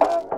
you